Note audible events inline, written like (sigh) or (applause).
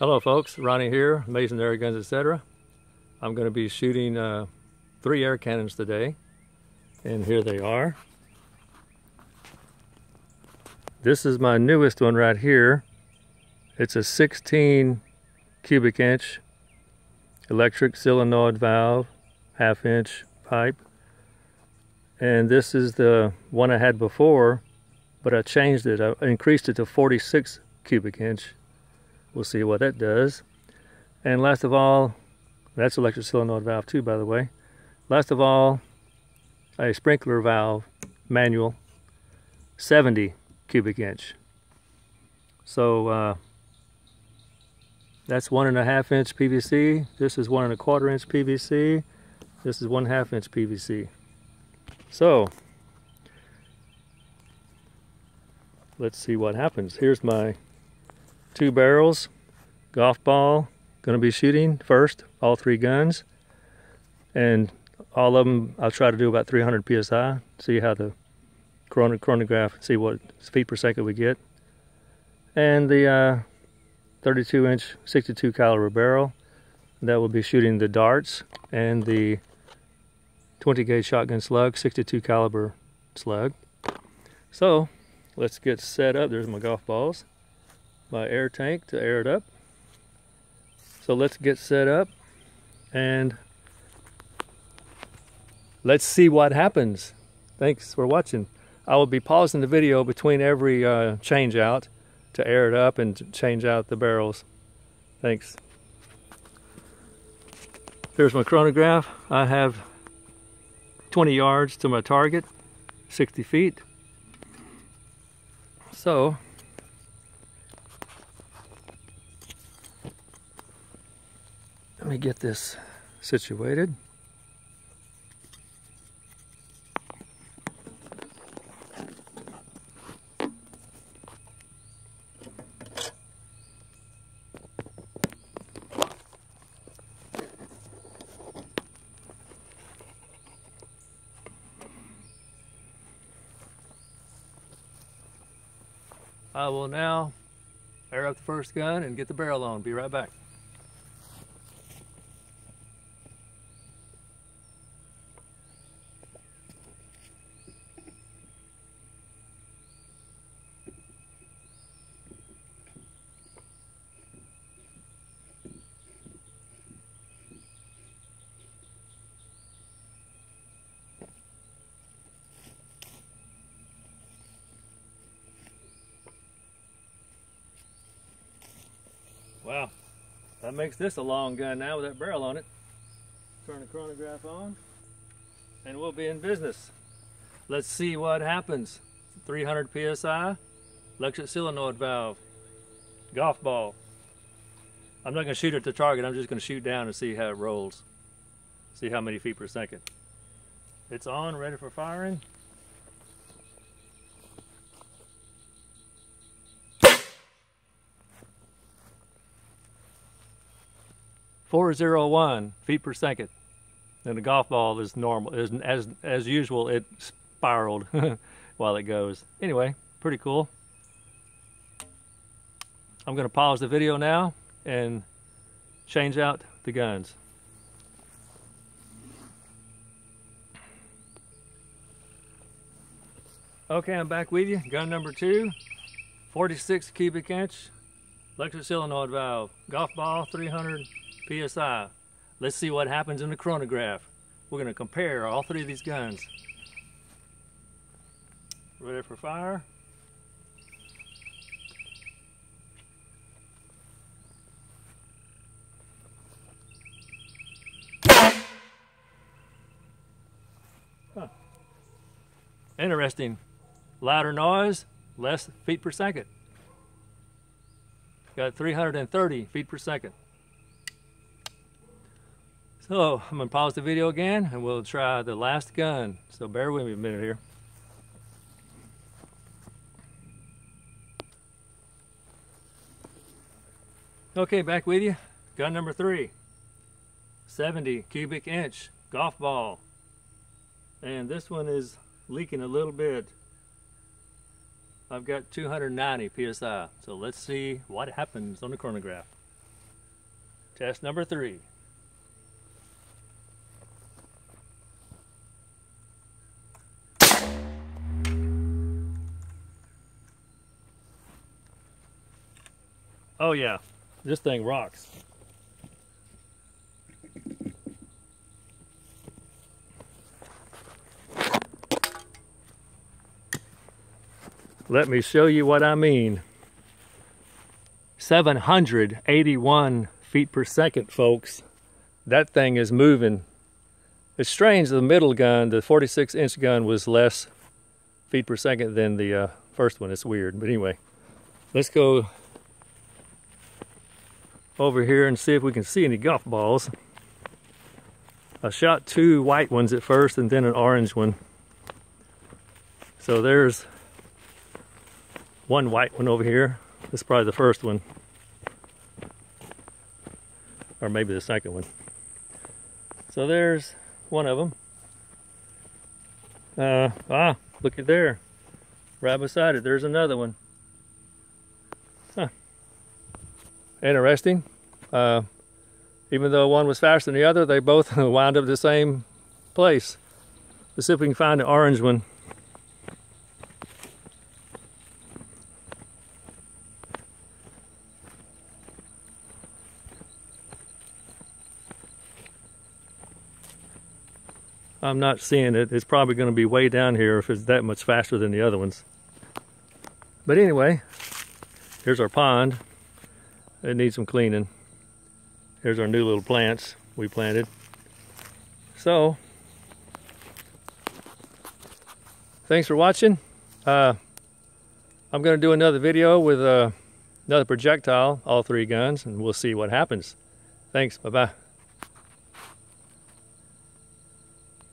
Hello folks, Ronnie here, Amazing Air Guns, etc. I'm going to be shooting uh, three air cannons today, and here they are. This is my newest one right here. It's a 16 cubic inch electric solenoid valve, half inch pipe. And this is the one I had before, but I changed it. I increased it to 46 cubic inch We'll see what that does. And last of all, that's electric solenoid valve too, by the way. Last of all, a sprinkler valve manual, 70 cubic inch. So uh, that's one and a half inch PVC. This is one and a quarter inch PVC. This is one half inch PVC. So let's see what happens. Here's my two barrels, golf ball, going to be shooting first, all three guns. And all of them, I'll try to do about 300 PSI, see how the chronograph, see what feet per second we get. And the uh, 32 inch 62 caliber barrel, that will be shooting the darts and the 20 gauge shotgun slug, 62 caliber slug. So let's get set up. There's my golf balls my air tank to air it up. So let's get set up and let's see what happens. Thanks for watching. I will be pausing the video between every uh, change out to air it up and change out the barrels. Thanks. Here's my chronograph. I have 20 yards to my target, 60 feet. So me get this situated. I will now air up the first gun and get the barrel on. Be right back. That makes this a long gun now with that barrel on it. Turn the chronograph on and we'll be in business. Let's see what happens. 300 PSI, electric solenoid valve, golf ball. I'm not gonna shoot at the target, I'm just gonna shoot down and see how it rolls. See how many feet per second. It's on, ready for firing. 401 feet per second. And the golf ball is normal, is as as usual. It spiraled (laughs) while it goes. Anyway, pretty cool. I'm going to pause the video now and change out the guns. Okay, I'm back with you. Gun number two, 46 cubic inch, electric solenoid valve, golf ball, 300 PSI. Let's see what happens in the chronograph. We're gonna compare all three of these guns. Ready for fire? Huh. Interesting. Louder noise, less feet per second. Got 330 feet per second. So I'm gonna pause the video again and we'll try the last gun. So bear with me a minute here. Okay, back with you. Gun number three. 70 cubic inch golf ball. And this one is leaking a little bit. I've got 290 PSI. So let's see what happens on the chronograph. Test number three. Oh yeah, this thing rocks. Let me show you what I mean. 781 feet per second, folks. That thing is moving. It's strange, the middle gun, the 46 inch gun was less feet per second than the uh, first one. It's weird, but anyway. Let's go over here and see if we can see any golf balls. I shot two white ones at first and then an orange one. So there's one white one over here. This is probably the first one. Or maybe the second one. So there's one of them. Uh, ah, look at there. Right beside it, there's another one. Huh. Interesting. Uh, even though one was faster than the other, they both (laughs) wound up the same place. Let's see if we can find the orange one. I'm not seeing it. It's probably going to be way down here if it's that much faster than the other ones. But anyway, here's our pond. It needs some cleaning. Here's our new little plants we planted. So, thanks for watching. Uh, I'm going to do another video with uh, another projectile, all three guns, and we'll see what happens. Thanks. Bye-bye.